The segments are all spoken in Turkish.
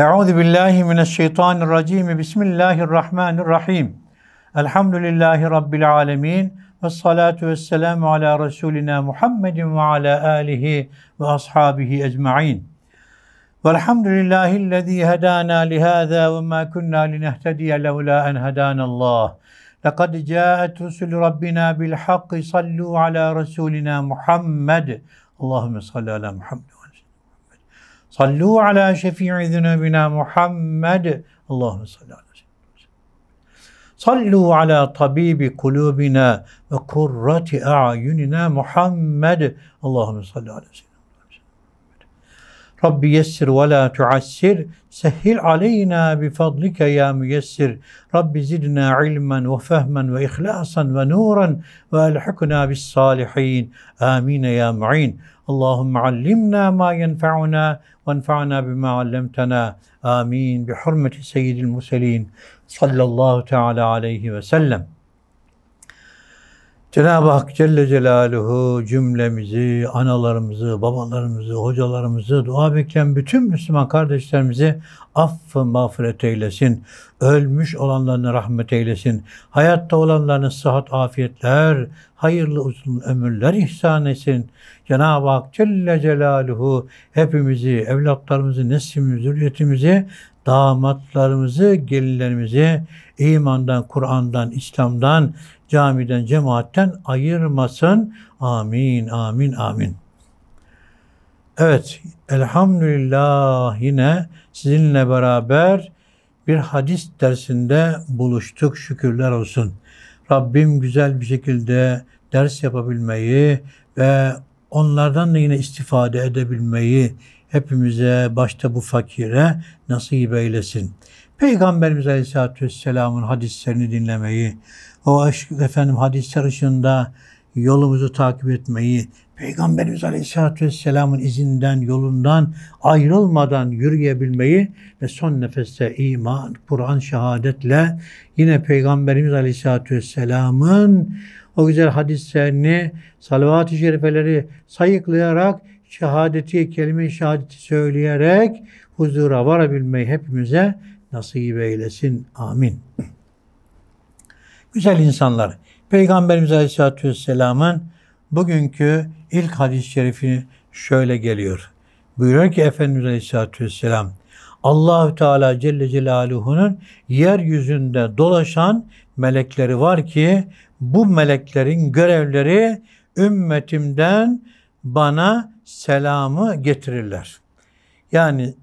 Euzu billahi mineşşeytanirracim. Bismillahirrahmanirrahim. Elhamdülillahi rabbil alamin. Ve salatu vesselamu ala Resulina Muhammedin ve ala alihi ve ashabihi ecma'in. Velhamdülillahi'llezî hedâna lihâzâ ve mâ kunnâ linehtediye levlâ en hedânallâh. لقد جاءت رسل ربنا بالحق صلوا على رسولنا محمد اللهم صل على محمد Sallu ala şefii zünubina Muhammed. Allahümme salli ala Sallu ala tabibi kulubina ve kurrati a'yunina Muhammed. Allahümme salli ala ya müyessir. Rabbi zidna ilmen ve fehmen ve ihlasan ve nuran ve elhikna bis salihin. Amin ya mu'in. Allahümme allimna ma yenfa'una ve enfa'na bima allemtena. Amin. Bi hurmeti seyyidil muselin. Sallallahu teala aleyhi ve sellem. Cenab-ı Hak Celle Celaluhu cümlemizi, analarımızı, babalarımızı, hocalarımızı, dua bekleyen bütün Müslüman kardeşlerimizi affı mağfiret eylesin. Ölmüş olanlarına rahmet eylesin. Hayatta olanlarına sıhhat, afiyetler, hayırlı uzun ömürler ihsan etsin. Cenab-ı Hak Celle Celaluhu hepimizi, evlatlarımızı, neslimizi, zürriyetimizi damatlarımızı, gelinlerimizi imandan, Kur'an'dan, İslam'dan, camiden, cemaatten ayırmasın. Amin, amin, amin. Evet, elhamdülillah yine sizinle beraber bir hadis dersinde buluştuk. Şükürler olsun. Rabbim güzel bir şekilde ders yapabilmeyi ve onlardan da yine istifade edebilmeyi hepimize başta bu fakire nasip eylesin. Peygamberimiz Aleyhisselatü Vesselam'ın hadislerini dinlemeyi, o aşk efendim hadisler ışığında yolumuzu takip etmeyi, Peygamberimiz Aleyhisselatü Vesselam'ın izinden, yolundan ayrılmadan yürüyebilmeyi ve son nefeste iman, Kur'an şehadetle yine Peygamberimiz Aleyhisselatü Vesselam'ın o güzel hadislerini, salavat-ı şerifeleri sayıklayarak, şehadeti, kelime-i şehadeti söyleyerek huzura varabilmeyi hepimize nasip eylesin. Amin. Güzel insanlar. Peygamberimiz Aleyhisselatü Vesselam'ın bugünkü ilk hadis-i şerifi şöyle geliyor. Buyuruyor ki Efendimiz Aleyhisselatü Vesselam Allahü Teala Celle Celaluhu'nun yeryüzünde dolaşan melekleri var ki bu meleklerin görevleri ümmetimden bana selamı getirirler. Yani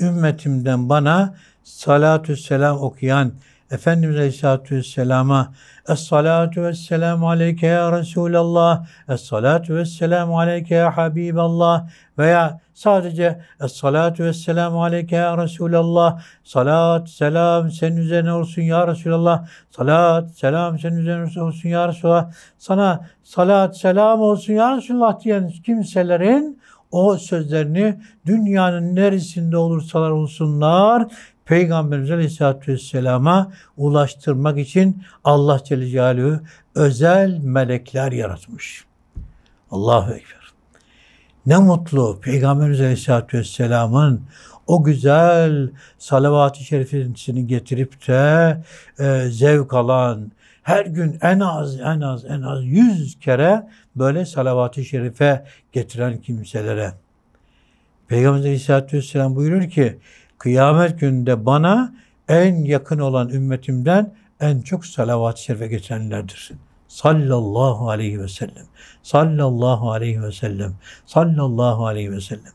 ümmetimden bana salatü selam okuyan Efendimiz Aleyhisselatü Vesselam'a Es-salatu vesselamu aleyke ya Resulallah Es-salatu vesselamu aleyke ya Habiballah veya sadece Es-salatu vesselamu aleyke ya Resulallah Salat, selam senin üzerine olsun ya Resulallah Salat, selam senin üzerine olsun ya Resulallah Sana salat, selam olsun ya Resulallah diyen kimselerin o sözlerini dünyanın neresinde olursalar olsunlar Peygamberimiz Aleyhisselatü Vesselam'a ulaştırmak için Allah Celle Celaluhu özel melekler yaratmış. Allahu Ekber. Ne mutlu Peygamberimiz Aleyhisselatü Vesselam'ın o güzel salavat-ı şerifini getirip de e, zevk alan, her gün en az en az en az yüz kere böyle salavat-ı şerife getiren kimselere. Peygamber Aleyhisselatü Vesselam buyurur ki kıyamet gününde bana en yakın olan ümmetimden en çok salavat-ı şerife getirenlerdir. Sallallahu aleyhi ve sellem. Sallallahu aleyhi ve sellem. Sallallahu aleyhi ve sellem.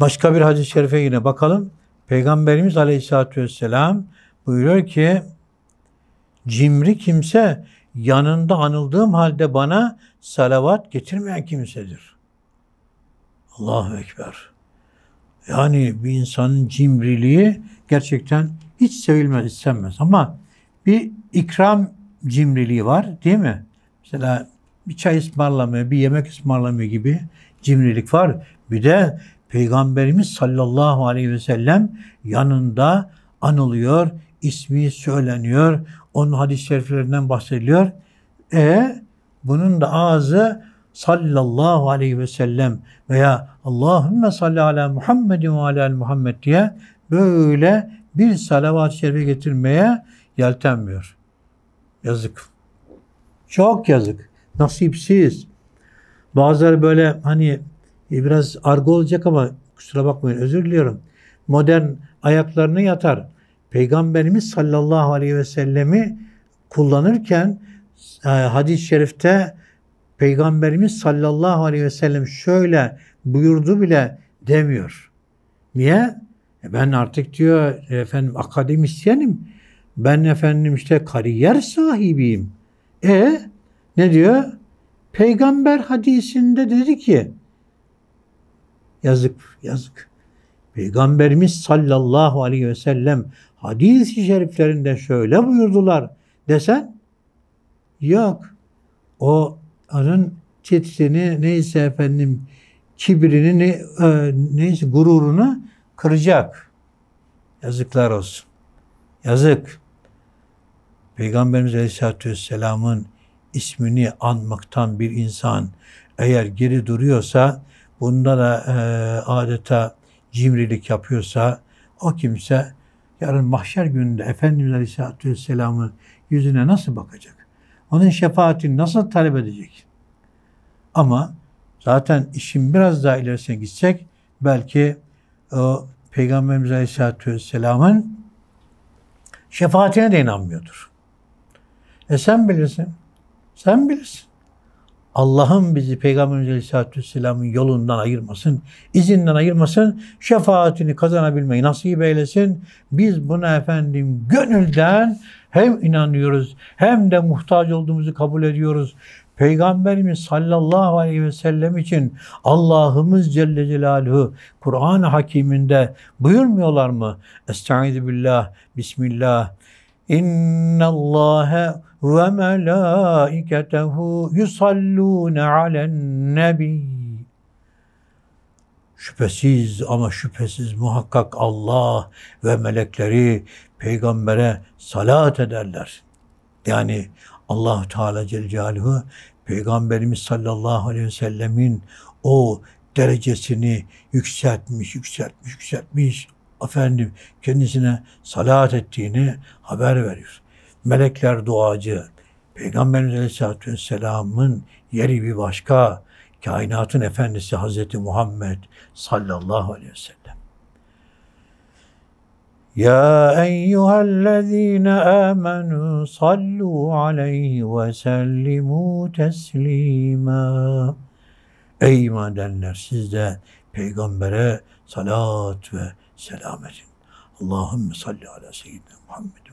Başka bir hadis-i şerife yine bakalım. Peygamberimiz aleyhissalatü vesselam buyuruyor ki cimri kimse yanında anıldığım halde bana salavat getirmeyen kimsedir. Allahu Ekber. Yani bir insanın cimriliği gerçekten hiç sevilmez, istenmez. Ama bir ikram cimriliği var değil mi? Mesela bir çay ısmarlamıyor, bir yemek ısmarlamıyor gibi cimrilik var. Bir de Peygamberimiz sallallahu aleyhi ve sellem yanında anılıyor, ismi söyleniyor, onun hadis-i şeriflerinden bahsediliyor. E bunun da ağzı sallallahu aleyhi ve sellem veya Allahümme salli ala Muhammedin ve ala Muhammed diye böyle bir salavat-ı şerife getirmeye yeltenmiyor. Yazık. Çok yazık. Nasipsiz. Bazıları böyle hani biraz argo olacak ama kusura bakmayın özür diliyorum. Modern ayaklarını yatar. Peygamberimiz sallallahu aleyhi ve sellemi kullanırken e, hadis-i şerifte Peygamberimiz sallallahu aleyhi ve sellem şöyle buyurdu bile demiyor. Niye? E ben artık diyor efendim akademisyenim. Ben efendim işte kariyer sahibiyim. E ne diyor? Peygamber hadisinde dedi ki yazık yazık. Peygamberimiz sallallahu aleyhi ve sellem hadis-i şeriflerinde şöyle buyurdular desen yok. O onun titrini neyse efendim kibrini ne, e, neyse gururunu kıracak. Yazıklar olsun. Yazık. Peygamberimiz Aleyhisselatü Vesselam'ın ismini anmaktan bir insan eğer geri duruyorsa bunda da e, adeta cimrilik yapıyorsa o kimse yarın mahşer gününde Efendimiz Aleyhisselatü Vesselam'ın yüzüne nasıl bakacak? Onun şefaatini nasıl talep edecek? Ama zaten işin biraz daha ilerisine gitsek belki o Peygamberimiz Aleyhisselatü Vesselam'ın şefaatine de inanmıyordur. E sen bilirsin. Sen bilirsin. Allah'ım bizi Peygamberimiz Aleyhisselatü Vesselam'ın yolundan ayırmasın, izinden ayırmasın, şefaatini kazanabilmeyi nasip eylesin. Biz buna efendim gönülden hem inanıyoruz hem de muhtaç olduğumuzu kabul ediyoruz. Peygamberimiz sallallahu aleyhi ve sellem için Allah'ımız Celle Celaluhu Kur'an-ı Hakiminde buyurmuyorlar mı? Estaizu billah, Bismillah. İnna Allahe ve melâiketehu yusallûne alen nebi. Şüphesiz ama şüphesiz muhakkak Allah ve melekleri peygambere salat ederler. Yani allah Teala Celle Celaluhu Peygamberimiz sallallahu aleyhi ve sellemin o derecesini yükseltmiş, yükseltmiş, yükseltmiş. Efendim kendisine salat ettiğini haber veriyor. Melekler duacı. Peygamberimiz Aleyhisselatü Vesselam'ın yeri bir başka. Kainatın efendisi Hazreti Muhammed sallallahu aleyhi ve sellem. Ya eyyühellezine amenu sallu aleyhi ve sellimu teslima. Ey iman edenler siz de peygambere salat ve selam edin. Allahümme salli ala seyyidina Muhammed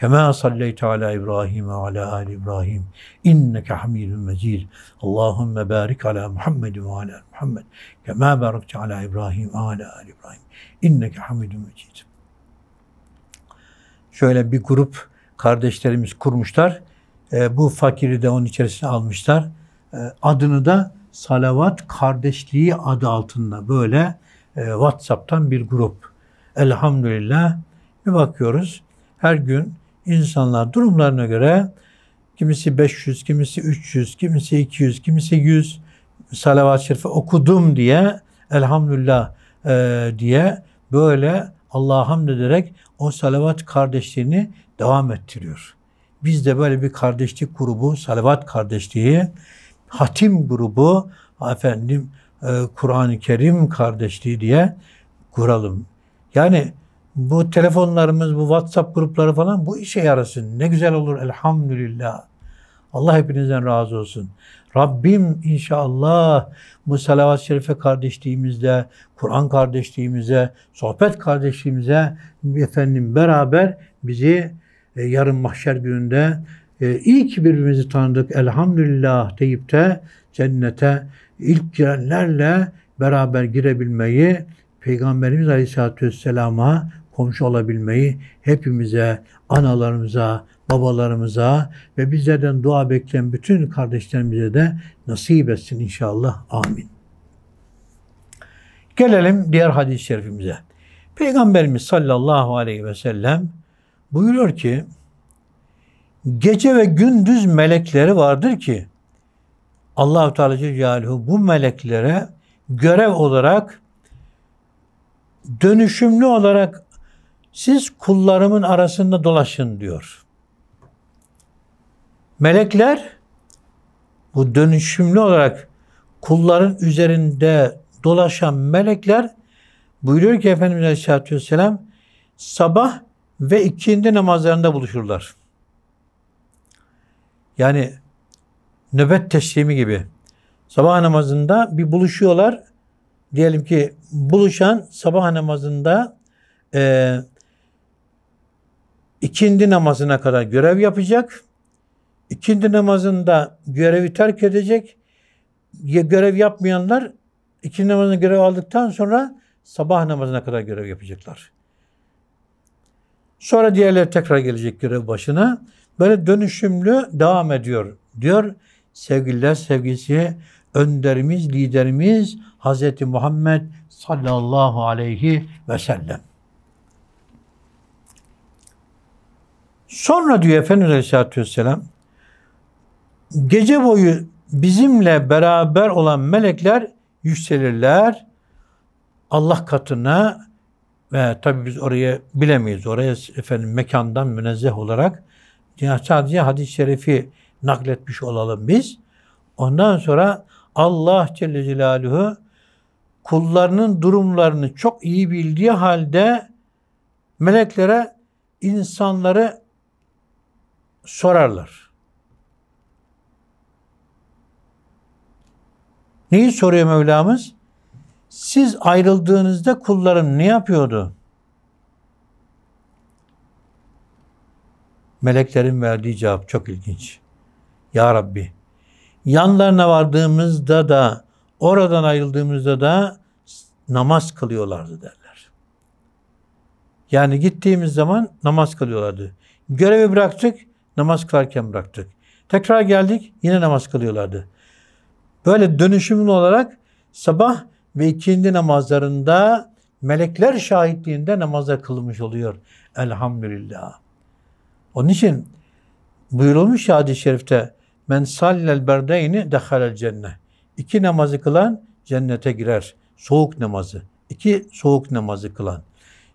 Kema salleyte ala İbrahim ve ala ali İbrahim. İnneke hamidun mecid. Allahümme barik ala Muhammed ve ala Muhammed. Kema barakte ala İbrahim ve ala ali İbrahim. İnneke hamidun mecid. Şöyle bir grup kardeşlerimiz kurmuşlar. E, bu fakiri de onun içerisine almışlar. E, adını da Salavat Kardeşliği adı altında böyle e, WhatsApp'tan bir grup. Elhamdülillah bir bakıyoruz. Her gün insanlar durumlarına göre kimisi 500, kimisi 300, kimisi 200, kimisi 100 salavat-ı şerife okudum diye elhamdülillah e, diye böyle Allah'a hamd ederek o salavat kardeşliğini devam ettiriyor. Biz de böyle bir kardeşlik grubu, salavat kardeşliği, hatim grubu, efendim e, Kur'an-ı Kerim kardeşliği diye kuralım. Yani bu telefonlarımız, bu WhatsApp grupları falan bu işe yarasın. Ne güzel olur elhamdülillah. Allah hepinizden razı olsun. Rabbim inşallah bu salavat-ı şerife kardeşliğimizde, Kur'an kardeşliğimize, sohbet kardeşliğimize efendim beraber bizi e, yarın mahşer gününde e, iyi ki birbirimizi tanıdık elhamdülillah deyip de cennete ilk girenlerle beraber girebilmeyi Peygamberimiz Aleyhisselatü Vesselam'a komşu olabilmeyi hepimize, analarımıza, babalarımıza ve bizlerden dua bekleyen bütün kardeşlerimize de nasip etsin inşallah. Amin. Gelelim diğer hadis-i şerifimize. Peygamberimiz sallallahu aleyhi ve sellem buyuruyor ki gece ve gündüz melekleri vardır ki Allahu Teala Celaluhu bu meleklere görev olarak dönüşümlü olarak siz kullarımın arasında dolaşın diyor. Melekler bu dönüşümlü olarak kulların üzerinde dolaşan melekler buyuruyor ki Efendimiz Aleyhisselatü Vesselam sabah ve ikindi namazlarında buluşurlar. Yani nöbet teslimi gibi. Sabah namazında bir buluşuyorlar. Diyelim ki buluşan sabah namazında e, ikindi namazına kadar görev yapacak. İkindi namazında görevi terk edecek. Görev yapmayanlar ikindi namazını görev aldıktan sonra sabah namazına kadar görev yapacaklar. Sonra diğerleri tekrar gelecek görev başına. Böyle dönüşümlü devam ediyor. Diyor sevgililer sevgisi önderimiz, liderimiz Hz. Muhammed sallallahu aleyhi ve sellem. Sonra diyor Efendimiz Aleyhisselatü Vesselam gece boyu bizimle beraber olan melekler yükselirler. Allah katına ve tabi biz oraya bilemeyiz. Oraya efendim mekandan münezzeh olarak sadece hadis-i şerifi nakletmiş olalım biz. Ondan sonra Allah Celle Celaluhu kullarının durumlarını çok iyi bildiği halde meleklere insanları sorarlar. Neyi soruyor Mevlamız? Siz ayrıldığınızda kullarım ne yapıyordu? Meleklerin verdiği cevap çok ilginç. Ya Rabbi, yanlarına vardığımızda da, oradan ayrıldığımızda da namaz kılıyorlardı derler. Yani gittiğimiz zaman namaz kılıyorlardı. Görevi bıraktık, namaz kılarken bıraktık. Tekrar geldik, yine namaz kılıyorlardı. Böyle dönüşümlü olarak sabah ve ikindi namazlarında melekler şahitliğinde namazlar kılmış oluyor. Elhamdülillah. Onun için buyurulmuş ya hadis-i şerifte men sallel berdeyni dehalel cennet. İki namazı kılan cennete girer. Soğuk namazı. İki soğuk namazı kılan.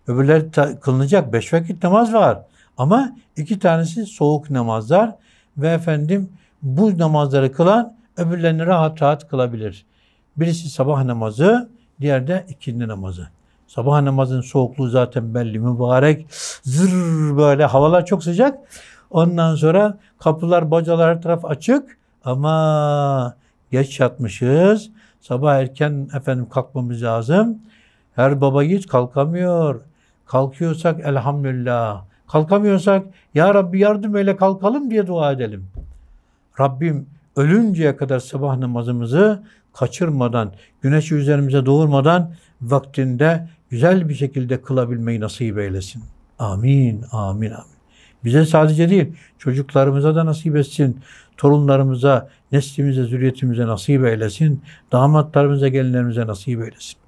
Öbürleri kılınacak. Beş vakit namaz var. Ama iki tanesi soğuk namazlar. Ve efendim bu namazları kılan öbürlerini rahat rahat kılabilir. Birisi sabah namazı, diğer de ikindi namazı. Sabah namazın soğukluğu zaten belli, mübarek. Zır böyle havalar çok sıcak. Ondan sonra kapılar, bacalar her taraf açık ama geç yatmışız. Sabah erken efendim kalkmamız lazım. Her baba yiğit kalkamıyor. Kalkıyorsak elhamdülillah. Kalkamıyorsak ya Rabbi yardım eyle kalkalım diye dua edelim. Rabbim ölünceye kadar sabah namazımızı kaçırmadan, güneş üzerimize doğurmadan vaktinde güzel bir şekilde kılabilmeyi nasip eylesin. Amin, amin, amin. Bize sadece değil, çocuklarımıza da nasip etsin, torunlarımıza, neslimize, zürriyetimize nasip eylesin, damatlarımıza, gelinlerimize nasip eylesin.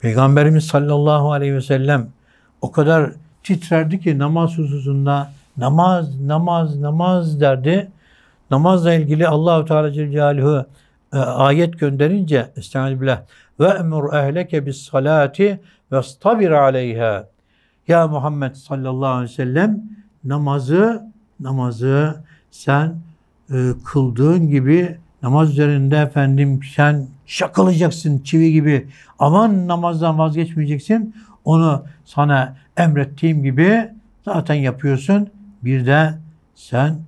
Peygamberimiz sallallahu aleyhi ve sellem o kadar titrerdi ki namaz hususunda namaz, namaz, namaz derdi. Namazla ilgili Allahu Teala Celaluhu e, ayet gönderince Estağfirullah ve emur ehleke bis salati ve stabir aleyha. Ya Muhammed sallallahu aleyhi ve sellem namazı namazı sen e, kıldığın gibi namaz üzerinde efendim sen şakalayacaksın çivi gibi. Aman namazdan vazgeçmeyeceksin. Onu sana emrettiğim gibi zaten yapıyorsun. Bir de sen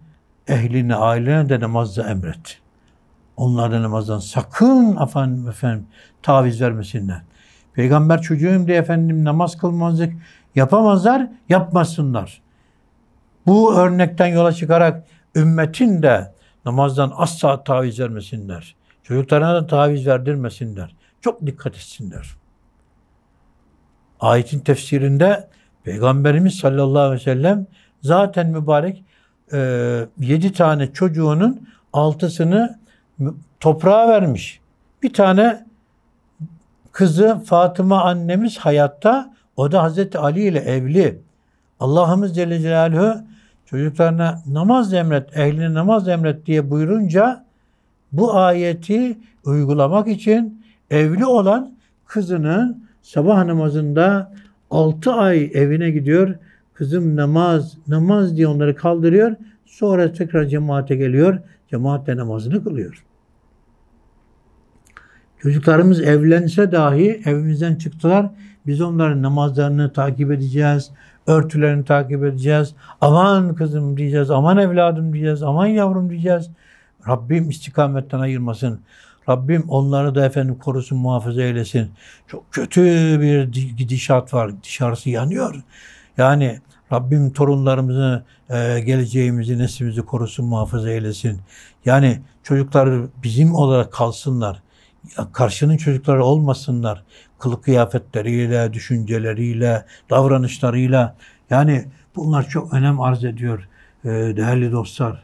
ehlini, ailene de namazda emret. Onlar da namazdan sakın efendim, efendim taviz vermesinler. Peygamber çocuğum diye efendim namaz kılmazlık yapamazlar, yapmasınlar. Bu örnekten yola çıkarak ümmetin de namazdan asla taviz vermesinler. Çocuklarına da taviz verdirmesinler. Çok dikkat etsinler. Ayetin tefsirinde Peygamberimiz sallallahu aleyhi ve sellem zaten mübarek e, yedi tane çocuğunun altısını toprağa vermiş. Bir tane kızı Fatıma annemiz hayatta. O da Hazreti Ali ile evli. Allah'ımız Celle Celaluhu çocuklarına namaz emret, ehline namaz emret diye buyurunca bu ayeti uygulamak için evli olan kızının sabah namazında 6 ay evine gidiyor. Kızım namaz, namaz diye onları kaldırıyor. Sonra tekrar cemaate geliyor. Cemaatle namazını kılıyor. Çocuklarımız evlense dahi evimizden çıktılar. Biz onların namazlarını takip edeceğiz. Örtülerini takip edeceğiz. Aman kızım diyeceğiz. Aman evladım diyeceğiz. Aman yavrum diyeceğiz. Rabbim istikametten ayırmasın. Rabbim onları da efendim korusun, muhafaza eylesin. Çok kötü bir gidişat var. Dışarısı yanıyor. Yani Rabbim torunlarımızı, e, geleceğimizi, neslimizi korusun, muhafaza eylesin. Yani çocuklar bizim olarak kalsınlar. Karşının çocukları olmasınlar. Kılık kıyafetleriyle, düşünceleriyle, davranışlarıyla. Yani bunlar çok önem arz ediyor e, değerli dostlar.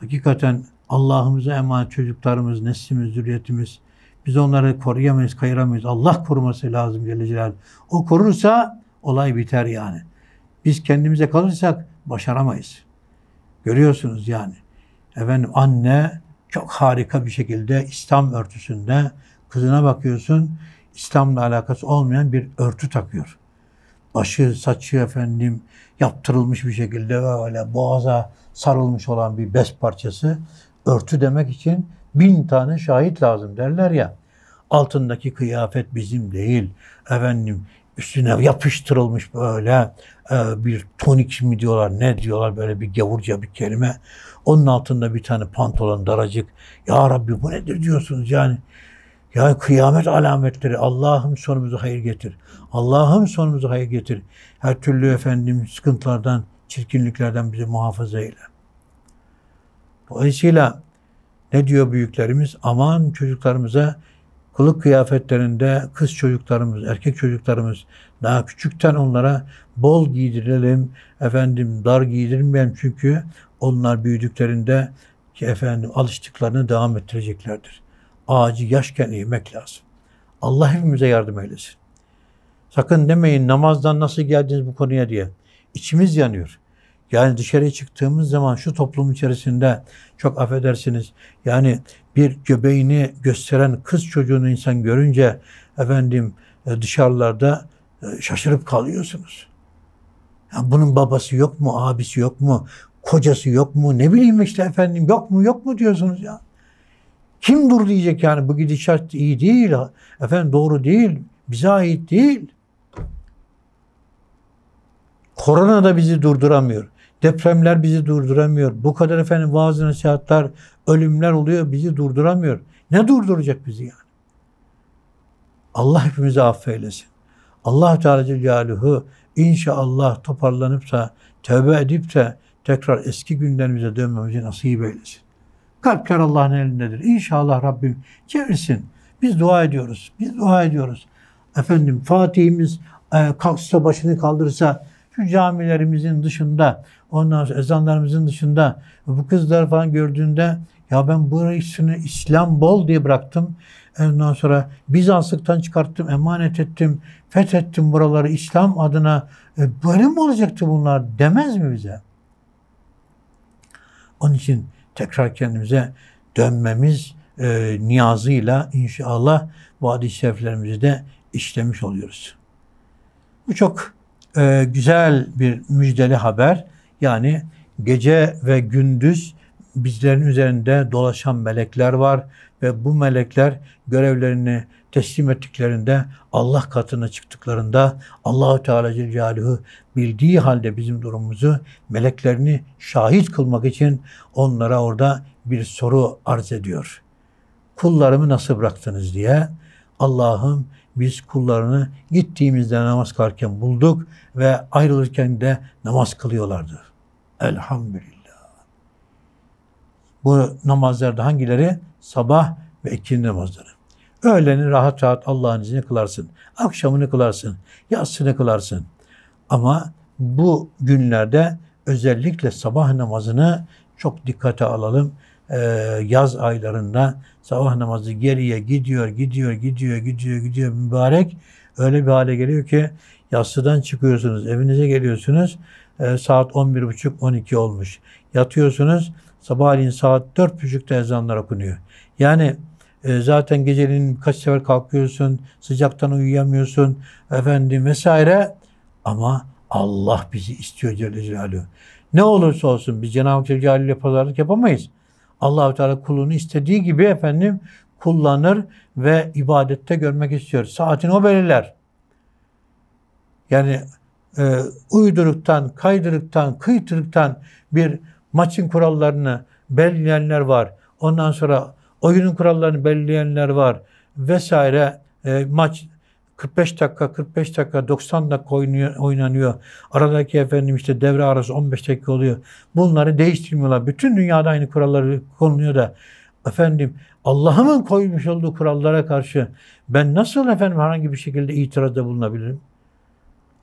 Hakikaten Allah'ımıza emanet çocuklarımız, neslimiz, zürriyetimiz. Biz onları koruyamayız, kayıramayız. Allah koruması lazım Celle Celaluhu. O korursa olay biter yani. Biz kendimize kalırsak başaramayız. Görüyorsunuz yani. Efendim anne çok harika bir şekilde İslam örtüsünde kızına bakıyorsun İslam'la alakası olmayan bir örtü takıyor. Başı, saçı efendim yaptırılmış bir şekilde böyle boğaza sarılmış olan bir bez parçası örtü demek için bin tane şahit lazım derler ya. Altındaki kıyafet bizim değil. Efendim üstüne yapıştırılmış böyle e, bir tonik mi diyorlar ne diyorlar böyle bir gavurca bir kelime. Onun altında bir tane pantolon daracık. Ya Rabbi bu nedir diyorsunuz yani. Ya kıyamet alametleri Allah'ım sonumuzu hayır getir. Allah'ım sonumuzu hayır getir. Her türlü efendim sıkıntılardan, çirkinliklerden bizi muhafaza eyle. Dolayısıyla ne diyor büyüklerimiz? Aman çocuklarımıza kılık kıyafetlerinde kız çocuklarımız, erkek çocuklarımız daha küçükten onlara bol giydirelim. Efendim dar giydirmeyelim çünkü onlar büyüdüklerinde ki efendim alıştıklarını devam ettireceklerdir. Ağacı yaşken eğmek lazım. Allah hepimize yardım eylesin. Sakın demeyin namazdan nasıl geldiniz bu konuya diye. İçimiz yanıyor. Yani dışarıya çıktığımız zaman şu toplum içerisinde çok affedersiniz yani bir göbeğini gösteren kız çocuğunu insan görünce efendim e, dışarılarda e, şaşırıp kalıyorsunuz. Ya bunun babası yok mu, abisi yok mu, kocası yok mu, ne bileyim işte efendim yok mu yok mu diyorsunuz ya. Kim dur diyecek yani bu gidişat iyi değil, efendim doğru değil, bize ait değil. Korona da bizi durduramıyor. Depremler bizi durduramıyor. Bu kadar efendim vaaz nasihatler, ölümler oluyor bizi durduramıyor. Ne durduracak bizi yani? Allah hepimizi affeylesin. Allah Teala Celaluhu inşallah toparlanıp da tövbe edip de tekrar eski günlerimize dönmemizi nasip eylesin. Kalpler Allah'ın elindedir. İnşallah Rabbim çevirsin. Biz dua ediyoruz. Biz dua ediyoruz. Efendim Fatih'imiz e, kalksa başını kaldırsa şu camilerimizin dışında ondan sonra ezanlarımızın dışında bu kızlar falan gördüğünde ya ben burasını İslam bol diye bıraktım. Ondan sonra Bizanslıktan çıkarttım, emanet ettim, fethettim buraları İslam adına. E, böyle mi olacaktı bunlar demez mi bize? Onun için tekrar kendimize dönmemiz e, niyazıyla inşallah bu hadis-i şeriflerimizi de işlemiş oluyoruz. Bu çok e, güzel bir müjdeli haber. Yani gece ve gündüz bizlerin üzerinde dolaşan melekler var ve bu melekler görevlerini teslim ettiklerinde Allah katına çıktıklarında Allahu Teala Celaluhu bildiği halde bizim durumumuzu meleklerini şahit kılmak için onlara orada bir soru arz ediyor. Kullarımı nasıl bıraktınız diye Allah'ım biz kullarını gittiğimizde namaz kılarken bulduk ve ayrılırken de namaz kılıyorlardı. Elhamdülillah. Bu namazlarda hangileri? Sabah ve ikindi namazları. Öğleni rahat rahat Allah'ın izniyle kılarsın. Akşamını kılarsın. Yatsını kılarsın. Ama bu günlerde özellikle sabah namazını çok dikkate alalım. Ee, yaz aylarında sabah namazı geriye gidiyor, gidiyor, gidiyor, gidiyor, gidiyor mübarek. Öyle bir hale geliyor ki Yassıdan çıkıyorsunuz, evinize geliyorsunuz. E, saat 11.30-12 olmuş. Yatıyorsunuz. Sabahleyin saat 4.30'da ezanlar okunuyor. Yani e, zaten geceliğin kaç sefer kalkıyorsun, sıcaktan uyuyamıyorsun, efendim vesaire. Ama Allah bizi istiyor Celle Celaluhu. Ne olursa olsun biz Cenab-ı Hak Celle pazarlık yapamayız. Allahu Teala kulunu istediği gibi efendim kullanır ve ibadette görmek istiyor. Saatini o belirler. Yani e, uyduruktan, kaydırıktan, kıytırıktan bir maçın kurallarını belirleyenler var. Ondan sonra oyunun kurallarını belirleyenler var vesaire. E, maç 45 dakika, 45 dakika, 90 dakika oynanıyor. Aradaki efendim işte devre arası 15 dakika oluyor. Bunları değiştirmiyorlar. Bütün dünyada aynı kuralları konuluyor da efendim Allah'ın koymuş olduğu kurallara karşı ben nasıl efendim herhangi bir şekilde itirazda bulunabilirim?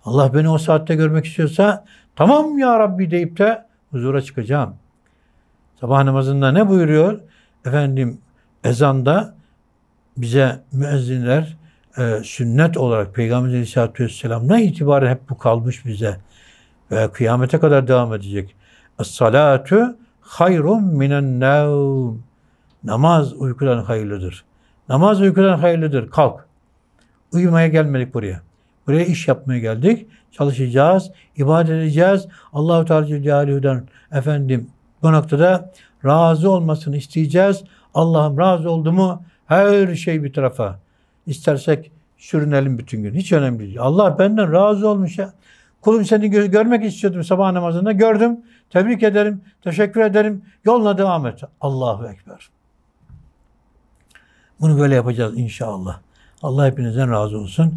Allah beni o saatte görmek istiyorsa tamam ya Rabbi deyip de huzura çıkacağım. Sabah namazında ne buyuruyor? Efendim ezanda bize müezzinler e, sünnet olarak Peygamber Aleyhisselatü Vesselam'dan itibaren hep bu kalmış bize. Ve kıyamete kadar devam edecek. Es-salatu hayrun minen nevm. Namaz uykudan hayırlıdır. Namaz uykudan hayırlıdır. Kalk. Uyumaya gelmedik buraya. Buraya iş yapmaya geldik. Çalışacağız, ibadet edeceğiz. Allahu Teala Celaluhu'dan efendim bu noktada razı olmasını isteyeceğiz. Allah'ım razı oldu mu her şey bir tarafa. İstersek sürünelim bütün gün. Hiç önemli değil. Allah benden razı olmuş ya. Kulum seni gö- görmek istiyordum sabah namazında. Gördüm. Tebrik ederim. Teşekkür ederim. Yoluna devam et. Allahu Ekber. Bunu böyle yapacağız inşallah. Allah hepinizden razı olsun.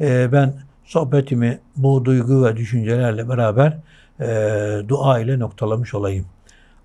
Ee, ben sohbetimi bu duygu ve düşüncelerle beraber e, dua ile noktalamış olayım.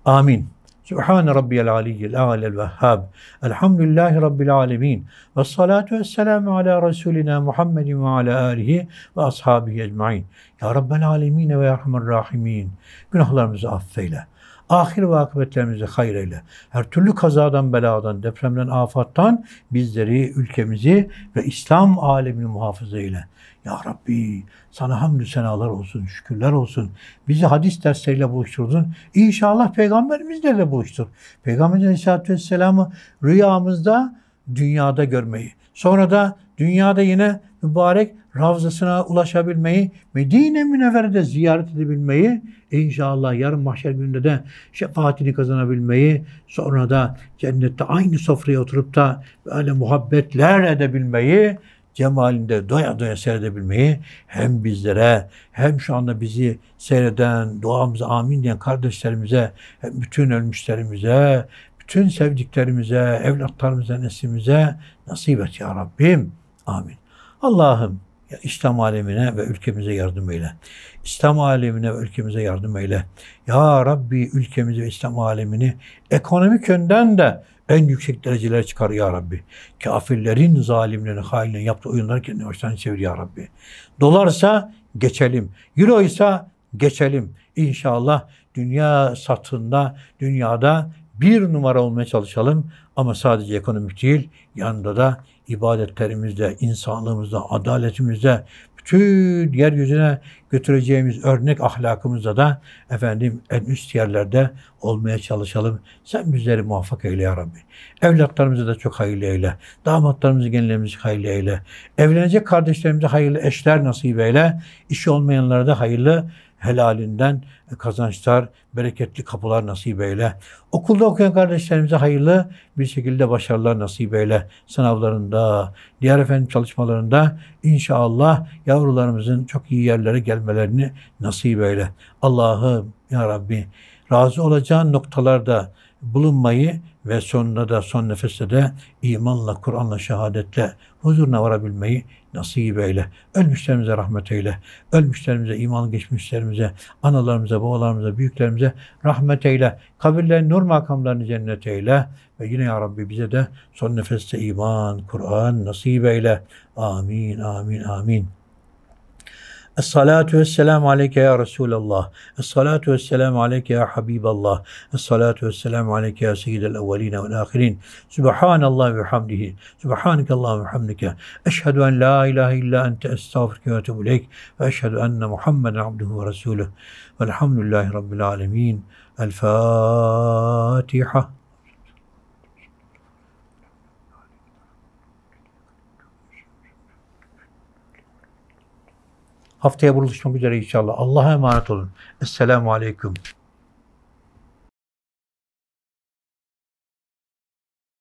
Amin. Subhan rabbiyel aliyyil a'lel vehhab. Elhamdülillahi rabbil alemin. Ve salatu vesselamu ala Resulina Muhammedin ve ala alihi ve ashabihi ecmain. Ya Rabbel alemin ve ya rahimin. Günahlarımızı affeyle. Ahir ve akıbetlerimizi hayır eyle. Her türlü kazadan, beladan, depremden, afattan bizleri, ülkemizi ve İslam alemini muhafaza eyle. Ya Rabbi sana hamdü senalar olsun, şükürler olsun. Bizi hadis dersleriyle buluşturdun. İnşallah peygamberimizle buluştur. Peygamber Aleyhisselatü Vesselam'ı rüyamızda dünyada görmeyi. Sonra da dünyada yine mübarek Ravzasına ulaşabilmeyi, Medine Münevvere'de ziyaret edebilmeyi, inşallah yarın mahşer gününde de şefaatini kazanabilmeyi, sonra da cennette aynı sofraya oturup da böyle muhabbetler edebilmeyi, cemalinde doya doya seyredebilmeyi hem bizlere hem şu anda bizi seyreden, duamıza amin diyen kardeşlerimize, hem bütün ölmüşlerimize, bütün sevdiklerimize, evlatlarımıza, neslimize nasip et ya Rabbim. Amin. Allah'ım İslam alemine ve ülkemize yardım eyle. İslam alemine ve ülkemize yardım eyle. Ya Rabbi ülkemizi ve İslam alemini ekonomik yönden de en yüksek derecelere çıkar ya Rabbi. Kafirlerin, zalimlerin, hainlerin yaptığı oyunları kendine baştan çevir ya Rabbi. Dolarsa geçelim. Euro ise geçelim. İnşallah dünya satında, dünyada bir numara olmaya çalışalım. Ama sadece ekonomik değil, yanında da ibadetlerimizde, insanlığımızda, adaletimizde, bütün yeryüzüne götüreceğimiz örnek ahlakımızda da efendim en üst yerlerde olmaya çalışalım. Sen bizleri muvaffak eyle ya Rabbi. Evlatlarımızı da çok hayırlı eyle. Damatlarımızı, gençlerimizi hayırlı eyle. Evlenecek kardeşlerimize hayırlı eşler nasip eyle. İşi olmayanlara da hayırlı helalinden kazançlar, bereketli kapılar nasip eyle. Okulda okuyan kardeşlerimize hayırlı bir şekilde başarılar nasip eyle. Sınavlarında, diğer efendim çalışmalarında inşallah yavrularımızın çok iyi yerlere gelmelerini nasip eyle. Allah'ım ya Rabbi razı olacağın noktalarda bulunmayı ve sonunda da son nefeste de imanla, Kur'an'la, şehadetle huzuruna varabilmeyi nasip eyle. Ölmüşlerimize rahmet eyle. Ölmüşlerimize, iman geçmişlerimize, analarımıza, babalarımıza, büyüklerimize rahmet eyle. Kabirlerin nur makamlarını cennet eyle. Ve yine ya Rabbi bize de son nefeste iman, Kur'an nasip eyle. Amin, amin, amin. Es-salatu vesselamu aleyke ya Resulallah. Es-salatu vesselamu aleyke ya Habiballah. Es-salatu vesselamu aleyke ya seyyidel evveline vel ahirin. Subhanallah ve hamdihi. Subhanakallah ve hamdike. Eşhedü en la ilahe illa ente estağfirke ve etubu ileyk. Ve eşhedü enne Muhammeden abduhu ve resuluh. Velhamdülillahi Rabbil alemin. El Haftaya buluşmak üzere inşallah. Allah'a emanet olun. Esselamu Aleyküm.